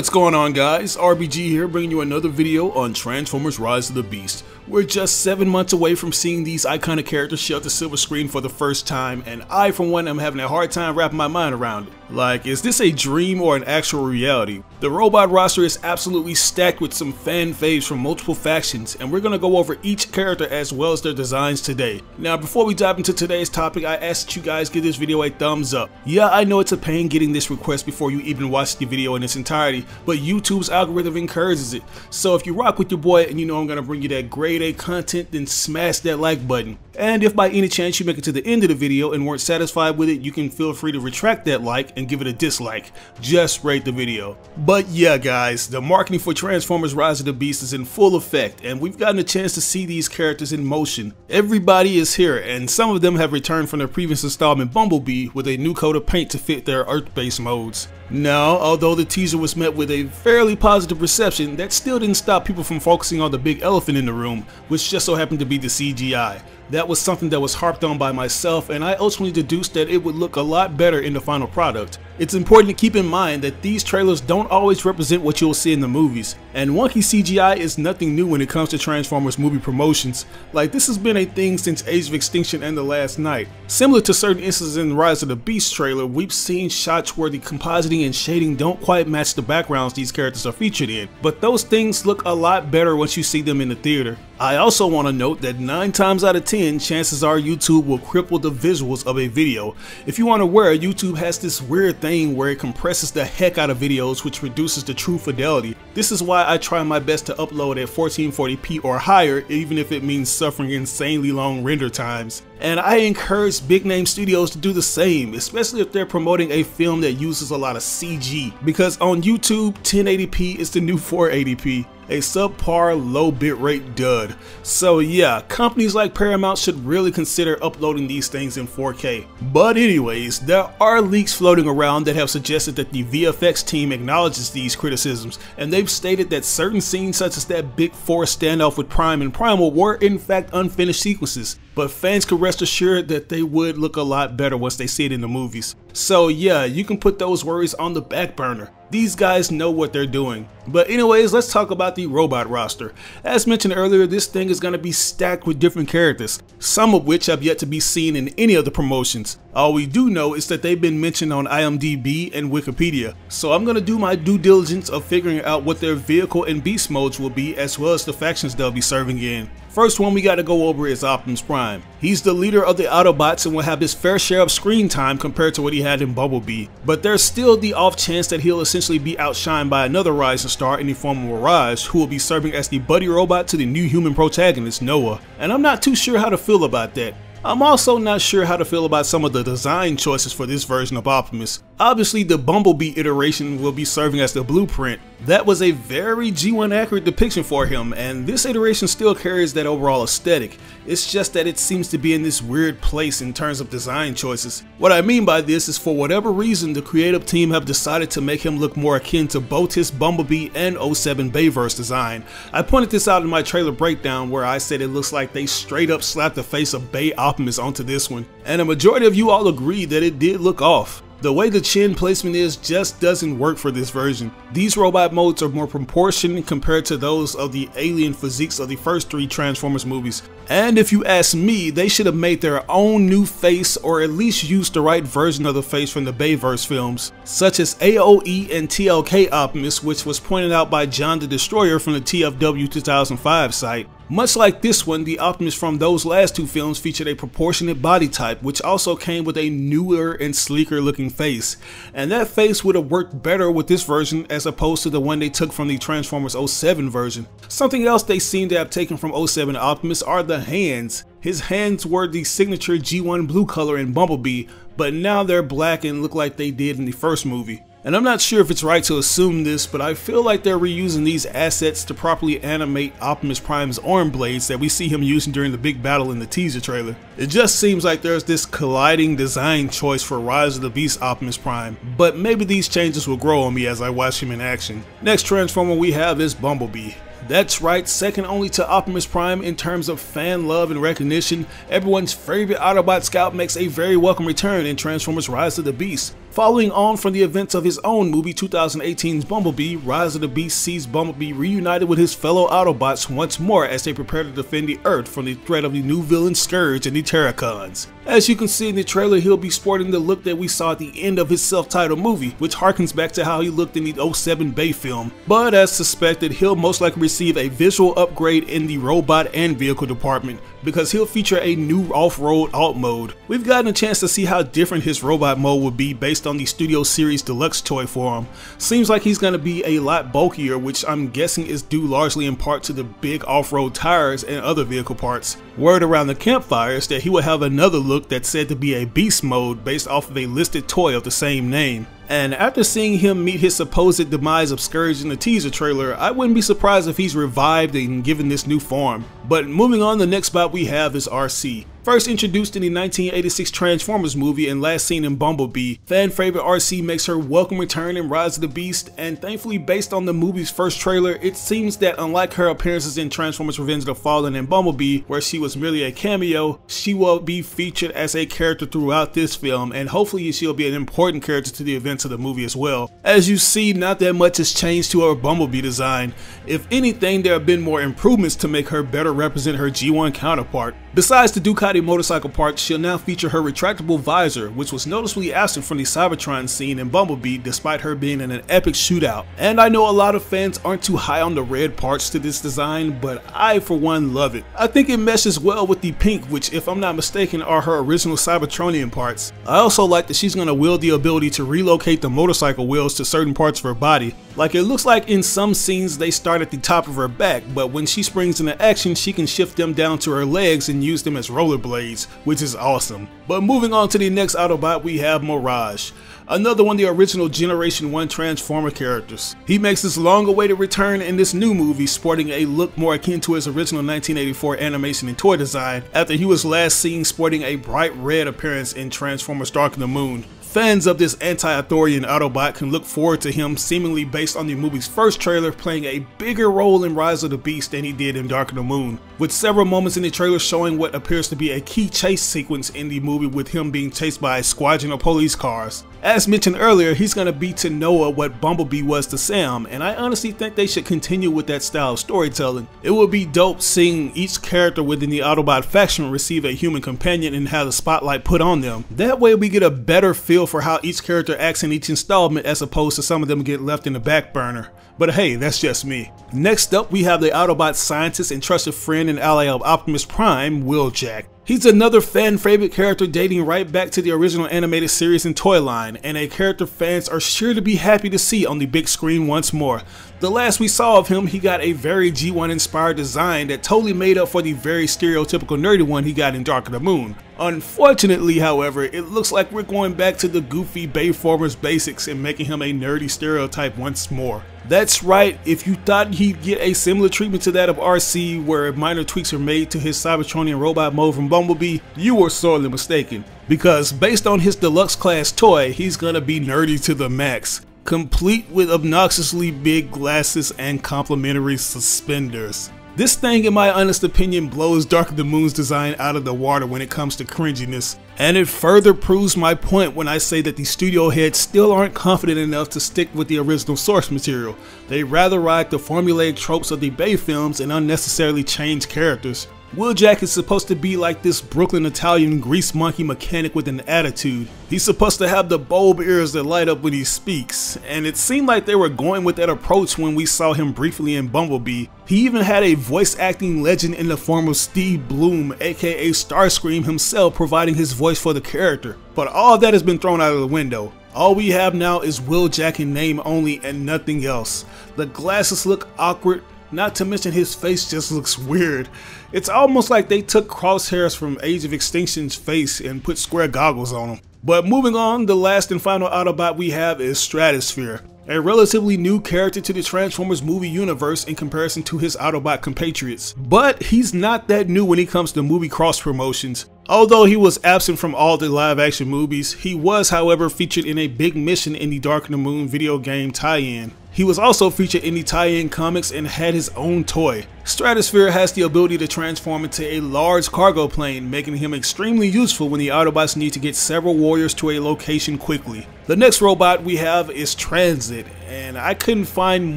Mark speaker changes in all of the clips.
Speaker 1: What's going on guys? RBG here bringing you another video on Transformers Rise of the Beast. We're just 7 months away from seeing these iconic characters share the silver screen for the first time and I for one am having a hard time wrapping my mind around it. Like, is this a dream or an actual reality? The robot roster is absolutely stacked with some fan faves from multiple factions and we're to go over each character as well as their designs today. Now before we dive into today's topic I ask that you guys give this video a thumbs up. Yeah I know it's a pain getting this request before you even watch the video in its entirety but YouTube's algorithm encourages it. So if you rock with your boy and you know I'm to bring you that grade Content then smash that like button. And if by any chance you make it to the end of the video and weren't satisfied with it, you can feel free to retract that like and give it a dislike. Just rate the video. But yeah guys, the marketing for Transformers Rise of the Beast is in full effect and we've gotten a chance to see these characters in motion. Everybody is here and some of them have returned from their previous installment Bumblebee with a new coat of paint to fit their Earth-based modes. Now, although the teaser was met with a fairly positive reception, that still didn't stop people from focusing on the big elephant in the room, which just so happened to be the CGI. That was something that was harped on by myself and I ultimately deduced that it would look a lot better in the final product. It's important to keep in mind that these trailers don't always represent what you'll see in the movies, and wonky CGI is nothing new when it comes to Transformers movie promotions. Like this has been a thing since Age of Extinction and The Last Knight. Similar to certain instances in the Rise of the Beast trailer, we've seen shots where the compositing and shading don't quite match the backgrounds these characters are featured in, but those things look a lot better once you see them in the theater. I also want to note that 9 times out of 10, chances are YouTube will cripple the visuals of a video. If you aren't aware, YouTube has this weird thing where it compresses the heck out of videos which reduces the true fidelity. This is why I try my best to upload at 1440p or higher even if it means suffering insanely long render times. And I encourage big name studios to do the same, especially if they're promoting a film that uses a lot of CG. Because on YouTube, 1080p is the new 480p a subpar low bitrate dud. So yeah, companies like Paramount should really consider uploading these things in 4K. But anyways, there are leaks floating around that have suggested that the VFX team acknowledges these criticisms, and they've stated that certain scenes such as that Big Four standoff with Prime and Primal were in fact unfinished sequences, but fans can rest assured that they would look a lot better once they see it in the movies. So yeah, you can put those worries on the back burner. These guys know what they're doing. But anyways, let's talk about the robot roster. As mentioned earlier, this thing is going to be stacked with different characters, some of which have yet to be seen in any of the promotions. All we do know is that they've been mentioned on IMDb and Wikipedia, so I'm going to do my due diligence of figuring out what their vehicle and beast modes will be as well as the factions they'll be serving in. First one we gotta go over is Optimus Prime. He's the leader of the Autobots and will have his fair share of screen time compared to what he had in Bumblebee, but there's still the off chance that he'll essentially be outshined by another rising star in the form of Mirage, who will be serving as the buddy robot to the new human protagonist, Noah. And I'm not too sure how to feel about that. I'm also not sure how to feel about some of the design choices for this version of Optimus. Obviously the Bumblebee iteration will be serving as the blueprint. That was a very G1 accurate depiction for him and this iteration still carries that overall aesthetic. It's just that it seems to be in this weird place in terms of design choices. What I mean by this is for whatever reason the creative team have decided to make him look more akin to both his Bumblebee and 07 Bayverse design. I pointed this out in my trailer breakdown where I said it looks like they straight up slapped the face of Bay Optimus onto this one, and a majority of you all agreed that it did look off. The way the chin placement is just doesn't work for this version. These robot modes are more proportioned compared to those of the alien physiques of the first three Transformers movies. And if you ask me, they should have made their own new face or at least used the right version of the face from the Bayverse films, such as AOE and TLK Optimus which was pointed out by John the Destroyer from the TFW 2005 site. Much like this one, the Optimus from those last two films featured a proportionate body type, which also came with a newer and sleeker looking face. And that face would have worked better with this version as opposed to the one they took from the Transformers 07 version. Something else they seem to have taken from 07 Optimus are the hands. His hands were the signature G1 blue color in Bumblebee, but now they're black and look like they did in the first movie. And I'm not sure if it's right to assume this, but I feel like they're reusing these assets to properly animate Optimus Prime's arm blades that we see him using during the big battle in the teaser trailer. It just seems like there's this colliding design choice for Rise of the Beast Optimus Prime, but maybe these changes will grow on me as I watch him in action. Next Transformer we have is Bumblebee. That's right, second only to Optimus Prime in terms of fan love and recognition, everyone's favorite Autobot scout makes a very welcome return in Transformers Rise of the Beast. Following on from the events of his own movie 2018's Bumblebee, Rise of the Beast sees Bumblebee reunited with his fellow Autobots once more as they prepare to defend the Earth from the threat of the new villain Scourge and the Terrorcons. As you can see in the trailer, he'll be sporting the look that we saw at the end of his self-titled movie, which harkens back to how he looked in the 07 Bay film. But as suspected, he'll most likely receive a visual upgrade in the robot and vehicle department, because he'll feature a new off-road alt mode. We've gotten a chance to see how different his robot mode would be based on the Studio Series Deluxe toy for him. Seems like he's going to be a lot bulkier, which I'm guessing is due largely in part to the big off-road tires and other vehicle parts. Word around the campfire is that he will have another look that's said to be a beast mode based off of a listed toy of the same name. And after seeing him meet his supposed demise of Scourge in the teaser trailer, I wouldn't be surprised if he's revived and given this new form. But moving on, the next spot we have is Arcee. First introduced in the 1986 Transformers movie and last seen in Bumblebee, fan favorite Arcee makes her welcome return in Rise of the Beast, and thankfully based on the movie's first trailer, it seems that unlike her appearances in Transformers Revenge of the Fallen and Bumblebee, where she was merely a cameo, she will be featured as a character throughout this film, and hopefully she'll be an important character to the events of the movie as well. As you see, not that much has changed to her Bumblebee design. If anything, there have been more improvements to make her better represent her G1 counterpart. Besides the Ducati motorcycle parts, she'll now feature her retractable visor, which was noticeably absent from the Cybertron scene in Bumblebee despite her being in an epic shootout. And I know a lot of fans aren't too high on the red parts to this design, but I for one love it. I think it meshes well with the pink, which if I'm not mistaken are her original Cybertronian parts. I also like that she's going to wield the ability to relocate the motorcycle wheels to certain parts of her body. Like it looks like in some scenes they start at the top of her back, but when she springs into action she can shift them down to her legs and use them as rollerblades, which is awesome. But moving on to the next Autobot, we have Mirage another one of the original Generation 1 Transformer characters. He makes his long-awaited return in this new movie sporting a look more akin to his original 1984 animation and toy design after he was last seen sporting a bright red appearance in Transformers Dark of the Moon. Fans of this anti-Arthurian Autobot can look forward to him seemingly based on the movie's first trailer playing a bigger role in Rise of the Beast than he did in Dark of the Moon, with several moments in the trailer showing what appears to be a key chase sequence in the movie with him being chased by a squadron of police cars. As mentioned earlier, he's going to be to Noah what Bumblebee was to Sam, and I honestly think they should continue with that style of storytelling. It would be dope seeing each character within the Autobot faction receive a human companion and have the spotlight put on them. That way we get a better feel for how each character acts in each installment as opposed to some of them get left in the back burner. But hey, that's just me. Next up, we have the Autobot scientist and trusted friend and ally of Optimus Prime, Wheeljack. He's another fan favorite character dating right back to the original animated series and toy line, and a character fans are sure to be happy to see on the big screen once more. The last we saw of him, he got a very G1 inspired design that totally made up for the very stereotypical nerdy one he got in Dark of the Moon. Unfortunately, however, it looks like we're going back to the goofy Bayformers basics and making him a nerdy stereotype once more. That's right, if you thought he'd get a similar treatment to that of Arcee where minor tweaks are made to his Cybertronian robot mode from Bumblebee, you were sorely mistaken. Because based on his deluxe class toy, he's gonna be nerdy to the max. Complete with obnoxiously big glasses and complimentary suspenders. This thing, in my honest opinion, blows Dark of the Moon's design out of the water when it comes to cringiness, and it further proves my point when I say that the studio heads still aren't confident enough to stick with the original source material. They rather ride the formulaic tropes of the Bay films and unnecessarily change characters. Wheeljack is supposed to be like this Brooklyn Italian grease monkey mechanic with an attitude. He's supposed to have the bulb ears that light up when he speaks, and it seemed like they were going with that approach when we saw him briefly in Bumblebee. He even had a voice acting legend in the form of Steve Blum, aka Starscream himself providing his voice for the character. But all that has been thrown out of the window. All we have now is Wheeljack in name only and nothing else. The glasses look awkward, not to mention his face just looks weird. It's almost like they took crosshairs from Age of Extinction's face and put square goggles on them. But moving on, the last and final Autobot we have is Stratosphere a relatively new character to the Transformers movie universe in comparison to his Autobot compatriots. But he's not that new when it comes to movie cross promotions. Although he was absent from all the live action movies, he was however featured in a big mission in the Dark of the Moon video game tie-in. He was also featured in the tie-in comics and had his own toy. Stratosphere has the ability to transform into a large cargo plane, making him extremely useful when the Autobots need to get several warriors to a location quickly. The next robot we have is Transit, and I couldn't find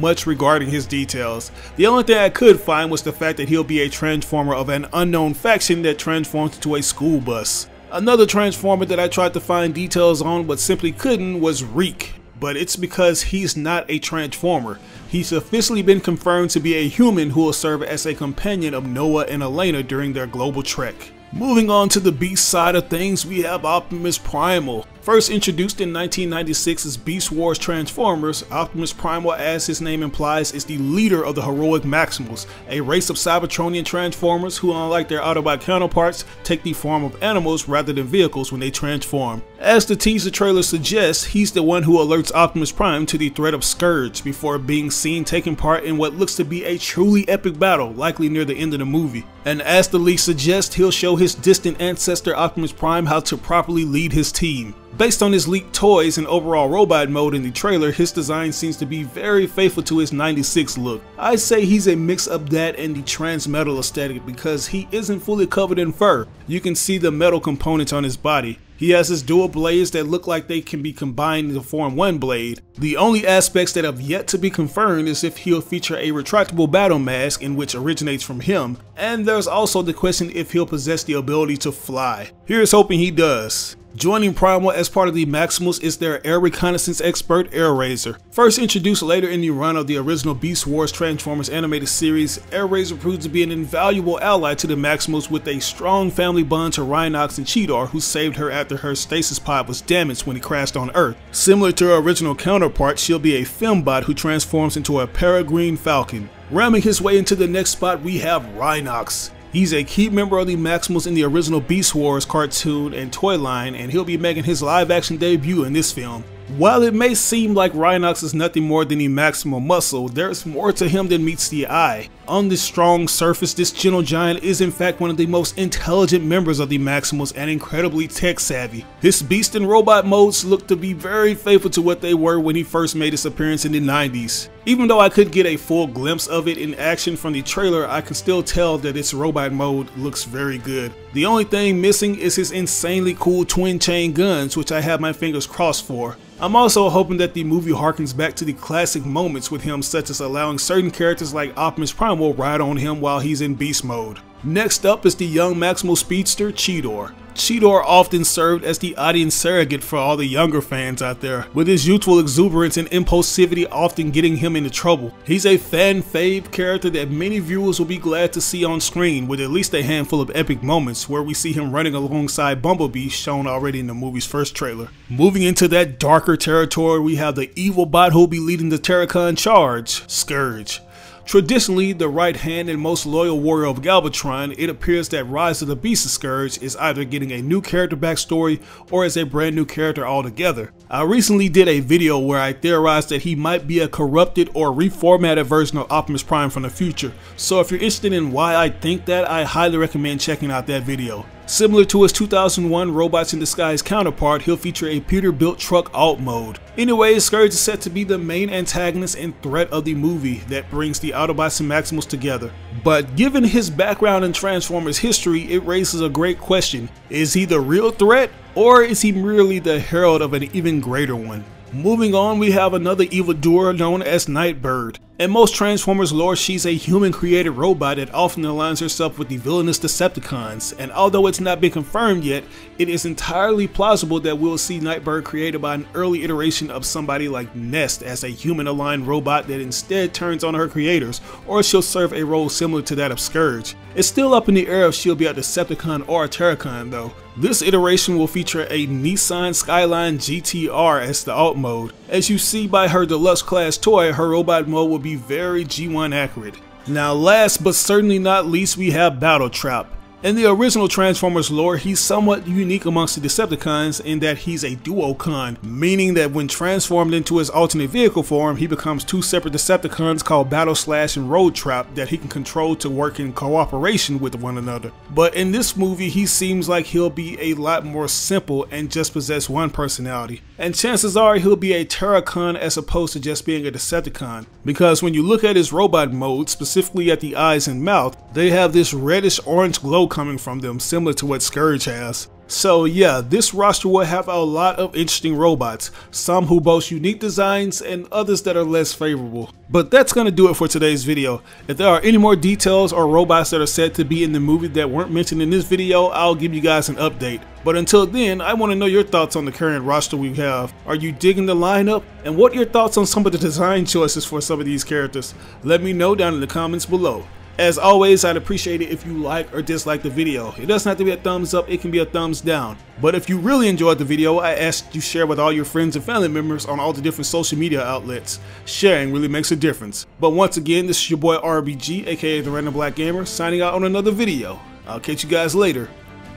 Speaker 1: much regarding his details. The only thing I could find was the fact that he'll be a transformer of an unknown faction that transforms into a school bus. Another transformer that I tried to find details on but simply couldn't was Reek, but it's because he's not a transformer. He's officially been confirmed to be a human who will serve as a companion of Noah and Elena during their global trek. Moving on to the beast side of things, we have Optimus Primal. First introduced in 1996 Beast Wars Transformers, Optimus Primal, as his name implies, is the leader of the heroic Maximals, a race of Cybertronian Transformers who, unlike their Autobot counterparts, take the form of animals rather than vehicles when they transform. As the teaser trailer suggests, he's the one who alerts Optimus Prime to the threat of Scourge before being seen taking part in what looks to be a truly epic battle, likely near the end of the movie. And as the leak suggests, he'll show his distant ancestor Optimus Prime how to properly lead his team. Based on his leaked toys and overall robot mode in the trailer, his design seems to be very faithful to his 96 look. I say he's a mix of that and the trans metal aesthetic because he isn't fully covered in fur. You can see the metal components on his body. He has his dual blades that look like they can be combined to form one blade. The only aspects that have yet to be confirmed is if he'll feature a retractable battle mask in which originates from him, and there's also the question if he'll possess the ability to fly. Here's hoping he does. Joining Primal as part of the Maximals is their air reconnaissance expert, Airazor. First introduced later in the run of the original Beast Wars Transformers animated series, Airazor proved to be an invaluable ally to the Maximals with a strong family bond to Rhinox and Cheetor, who saved her after her stasis pod was damaged when he crashed on Earth. Similar to her original counterpart, she'll be a fembot who transforms into a peregrine falcon. Ramming his way into the next spot, we have Rhinox. He's a key member of the Maximals in the original Beast Wars cartoon and toy line, and he'll be making his live action debut in this film. While it may seem like Rhinox is nothing more than a maximal muscle, there's more to him than meets the eye. On this strong surface, this gentle giant is in fact one of the most intelligent members of the Maximals and incredibly tech savvy. His beast and robot modes look to be very faithful to what they were when he first made his appearance in the 90s. Even though I could get a full glimpse of it in action from the trailer, I can still tell that its robot mode looks very good. The only thing missing is his insanely cool twin chain guns, which I have my fingers crossed for. I'm also hoping that the movie harkens back to the classic moments with him such as allowing certain characters like Optimus Prime will ride on him while he's in beast mode. Next up is the young Maximal Speedster Cheetor. Cheetor often served as the audience surrogate for all the younger fans out there, with his youthful exuberance and impulsivity often getting him into trouble. He's a fan fave character that many viewers will be glad to see on screen, with at least a handful of epic moments where we see him running alongside Bumblebee shown already in the movie's first trailer. Moving into that darker territory, we have the evil bot who'll be leading the Terrorcon charge, Scourge. Traditionally, the right hand and most loyal warrior of Galvatron, it appears that Rise of the Beast of Scourge is either getting a new character backstory or is a brand new character altogether. I recently did a video where I theorized that he might be a corrupted or reformatted version of Optimus Prime from the future, so if you're interested in why I think that, I highly recommend checking out that video. Similar to his 2001 Robots in Disguise counterpart, he'll feature a Peterbilt truck alt mode. Anyway, Scourge is set to be the main antagonist and threat of the movie that brings the Autobots and Maximals together. But given his background in Transformers history, it raises a great question. Is he the real threat, or is he merely the herald of an even greater one? Moving on, we have another evildoer known as Nightbird. In most Transformers lore, she's a human-created robot that often aligns herself with the villainous Decepticons, and although it's not been confirmed yet, it is entirely plausible that we'll see Nightbird created by an early iteration of somebody like Nest as a human-aligned robot that instead turns on her creators, or she'll serve a role similar to that of Scourge. It's still up in the air if she'll be a Decepticon or a Terrorcon though. This iteration will feature a Nissan Skyline GTR as the alt mode. As you see by her deluxe class toy, her robot mode will be very G1 accurate. Now last but certainly not least we have Battletrap. In the original Transformers lore, he's somewhat unique amongst the Decepticons in that he's a duocon, meaning that when transformed into his alternate vehicle form, he becomes two separate Decepticons called Battle Slash and Road Trap that he can control to work in cooperation with one another. But in this movie, he seems like he'll be a lot more simple and just possess one personality. And chances are he'll be a Terrorcon as opposed to just being a Decepticon. Because when you look at his robot mode, specifically at the eyes and mouth, they have this reddish orange glow coming from them, similar to what Scourge has. So yeah, this roster will have a lot of interesting robots, some who boast unique designs and others that are less favorable. But that's going to do it for today's video. If there are any more details or robots that are said to be in the movie that weren't mentioned in this video, I'll give you guys an update. But until then, I want to know your thoughts on the current roster we have. Are you digging the lineup? And what are your thoughts on some of the design choices for some of these characters? Let me know down in the comments below. As always, I'd appreciate it if you like or dislike the video. It doesn't have to be a thumbs up, it can be a thumbs down. But if you really enjoyed the video, I ask you share with all your friends and family members on all the different social media outlets. Sharing really makes a difference. But once again, this is your boy RBG, aka The Random Black Gamer, signing out on another video. I'll catch you guys later.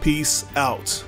Speaker 1: Peace out.